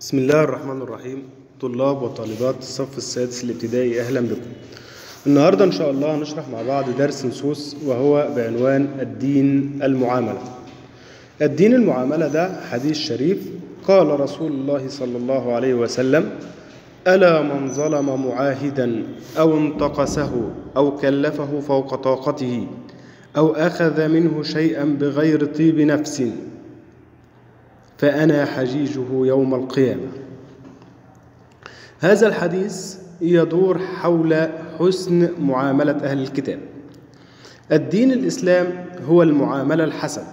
بسم الله الرحمن الرحيم. طلاب وطالبات الصف السادس الابتدائي أهلا بكم. النهاردة إن شاء الله هنشرح مع بعض درس نصوص وهو بعنوان الدين المعاملة. الدين المعاملة ده حديث شريف قال رسول الله صلى الله عليه وسلم ألا من ظلم معاهدا أو انتقصه أو كلفه فوق طاقته أو أخذ منه شيئا بغير طيب نفس فأنا حجيجه يوم القيامة. هذا الحديث يدور حول حسن معاملة أهل الكتاب. الدين الإسلام هو المعاملة الحسنة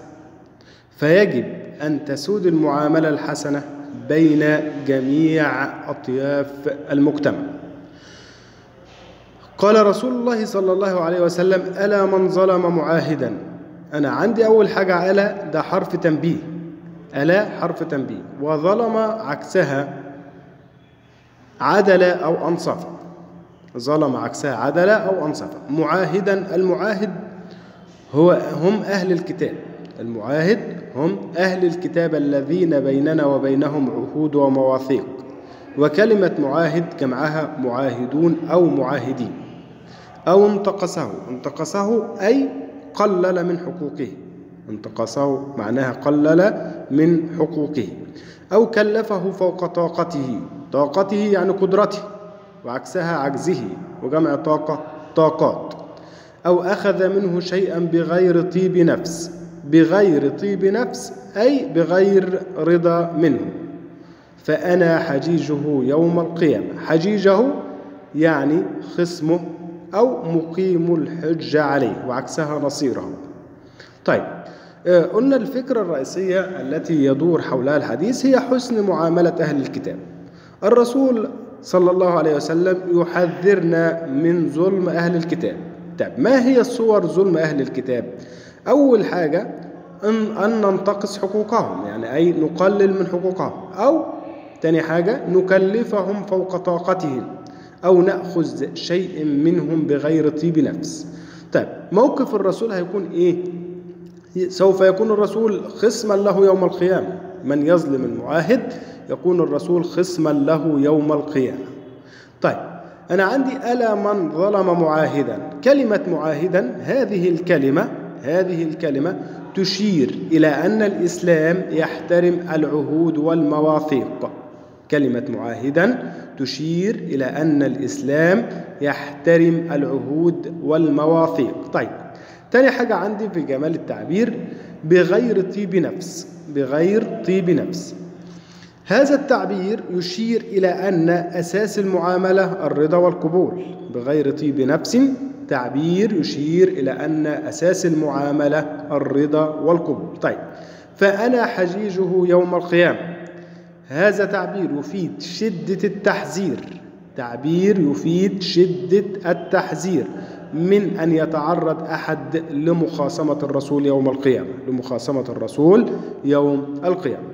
فيجب أن تسود المعاملة الحسنة بين جميع أطياف المجتمع. قال رسول الله صلى الله عليه وسلم ألا من ظلم معاهدا. أنا عندي أول حاجة ألا ده حرف تنبيه. ألا حرف تنبيه. وظلم عكسها عدل أو أنصف. ظلم عكسها عدل أو أنصف. معاهدا المعاهد هو هم أهل الكتاب. المعاهد هم أهل الكتاب الذين بيننا وبينهم عهود ومواثيق. وكلمة معاهد جمعها معاهدون أو معاهدين. أو انتقصه. انتقصه أي قلل من حقوقه. انتقصه معناها قلل من حقوقه. أو كلفه فوق طاقته. طاقته يعني قدرته وعكسها عجزه وجمع طاقة طاقات. أو أخذ منه شيئا بغير طيب نفس. بغير طيب نفس أي بغير رضا منه. فأنا حجيجه يوم القيامة. حجيجه يعني خصمه أو مقيم الحجة عليه وعكسها نصيره. طيب قلنا الفكرة الرئيسية التي يدور حولها الحديث هي حسن معاملة أهل الكتاب. الرسول صلى الله عليه وسلم يحذرنا من ظلم أهل الكتاب. طيب ما هي صور ظلم أهل الكتاب؟ أول حاجة أن, أن ننتقص حقوقهم يعني أي نقلل من حقوقهم. أو تاني حاجة نكلفهم فوق طاقتهم أو نأخذ شيء منهم بغير طيب نفس. طيب موقف الرسول هيكون إيه؟ سوف يكون الرسول خصما له يوم القيامة. من يظلم المعاهد يكون الرسول خصما له يوم القيامة. طيب أنا عندي ألا من ظلم معاهدا؟ كلمة معاهدا هذه الكلمة هذه الكلمة تشير إلى أن الإسلام يحترم العهود والمواثيق. كلمة معاهدا تشير إلى أن الإسلام يحترم العهود والمواثيق. طيب تاني حاجة عندي في جمال التعبير بغير طيب نفس بغير طيب نفس. هذا التعبير يشير إلى أن أساس المعاملة الرضا والقبول. بغير طيب نفس تعبير يشير إلى أن أساس المعاملة الرضا والقبول. طيب فأنا حجيجه يوم القيامة. هذا تعبير يفيد شدة التحذير. تعبير يفيد شدة التحذير. من أن يتعرض أحد لمخاصمة الرسول يوم القيامة لمخاصمة الرسول يوم القيامة.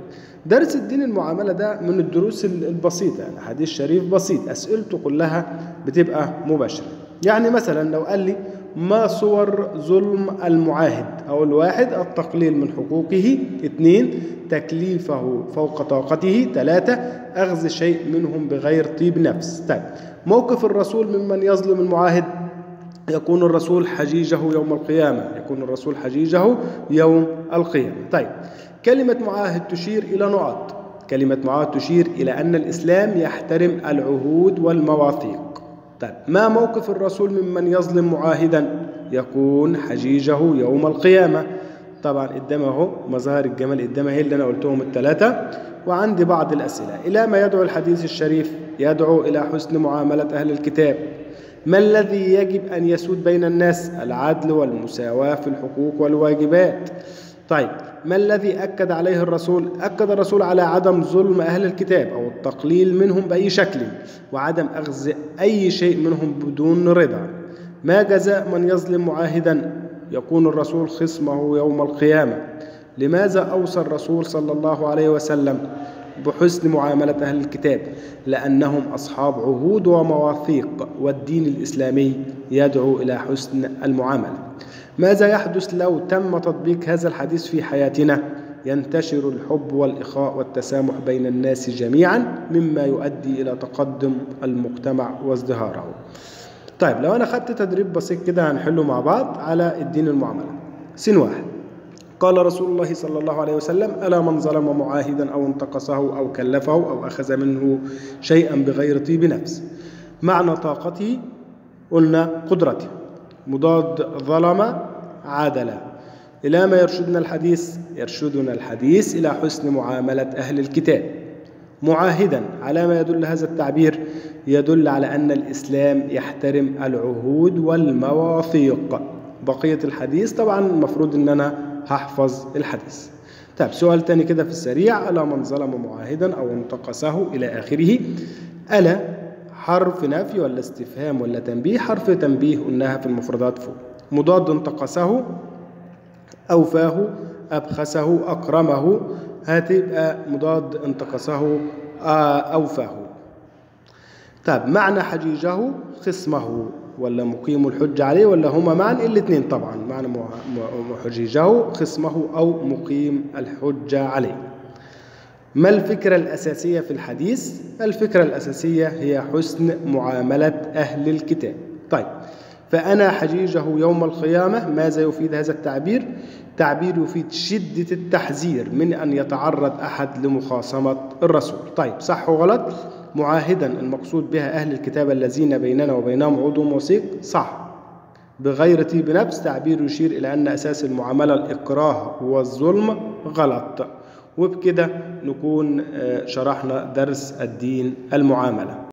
درس الدين المعاملة ده من الدروس البسيطة يعني حديث شريف بسيط أسئلته كلها بتبقى مباشرة. يعني مثلا لو قال لي ما صور ظلم المعاهد؟ أو الواحد التقليل من حقوقه. اثنين تكليفه فوق طاقته. ثلاثة أخذ شيء منهم بغير طيب نفس. طيب موقف الرسول ممن يظلم المعاهد؟ يكون الرسول حجيجه يوم القيامة. يكون الرسول حجيجه يوم القيامة. طيب كلمة معاهد تشير إلى نقط كلمة معاهد تشير إلى أن الإسلام يحترم العهود والمواثيق. طيب ما موقف الرسول ممن يظلم معاهدا؟ يكون حجيجه يوم القيامة. طبعا قدامه مظاهر الجمال قدامه هي اللي أنا قلتهم الثلاثه وعندي بعض الأسئلة. إلى ما يدعو الحديث الشريف؟ يدعو إلى حسن معاملة أهل الكتاب. ما الذي يجب أن يسود بين الناس؟ العدل والمساواة في الحقوق والواجبات. طيب ما الذي أكد عليه الرسول؟ أكد الرسول على عدم ظلم أهل الكتاب أو التقليل منهم بأي شكل وعدم أخذ أي شيء منهم بدون رضا. ما جزاء من يظلم معاهدا؟ يكون الرسول خصمه يوم القيامة. لماذا أوصى الرسول صلى الله عليه وسلم بحسن معاملة أهل الكتاب لأنهم أصحاب عهود ومواثيق والدين الإسلامي يدعو إلى حسن المعاملة. ماذا يحدث لو تم تطبيق هذا الحديث في حياتنا؟ ينتشر الحب والإخاء والتسامح بين الناس جميعا مما يؤدي إلى تقدم المجتمع وازدهاره. طيب لو أنا خدت تدريب بسيط كده هنحله مع بعض على الدين المعاملة. سن واحد. قال رسول الله صلى الله عليه وسلم ألا من ظلم معاهدا أو انتقصه أو كلفه أو أخذ منه شيئا بغير طيب نفس. معنى طاقته قلنا قدرته. مضاد ظلم عادل. إلى ما يرشدنا الحديث؟ يرشدنا الحديث إلى حسن معاملة أهل الكتاب. معاهدا. على ما يدل هذا التعبير؟ يدل على أن الإسلام يحترم العهود والمواثيق. بقية الحديث طبعا المفروض أن أنا هحفظ الحديث. طيب سؤال تاني كده في السريع. ألا من ظلم معاهدا أو انتقصه إلى آخره؟ ألا حرف نفي ولا استفهام ولا تنبيه؟ حرف تنبيه قلناها في المفردات فوق. مضاد انتقصه أوفاه أبخسه أكرمه. هتبقى مضاد انتقصه أوفاه. طيب معنى حجيجه خصمه. ولا مقيم الحج عليه ولا هما معا الاثنين طبعا معنى حجيجه خصمه أو مقيم الحج عليه ما الفكرة الأساسية في الحديث؟ الفكرة الأساسية هي حسن معاملة أهل الكتاب طيب فأنا حجيجه يوم القيامة ماذا يفيد هذا التعبير؟ تعبير يفيد شدة التحذير من أن يتعرض أحد لمخاصمة الرسول طيب صح وغلط؟ معاهدا المقصود بها أهل الكتاب الذين بيننا وبينهم عضو وثيق صح. بغير طيب نفس تعبير يشير إلى أن أساس المعاملة الإكراه والظلم غلط. وبكده نكون شرحنا درس الدين المعاملة.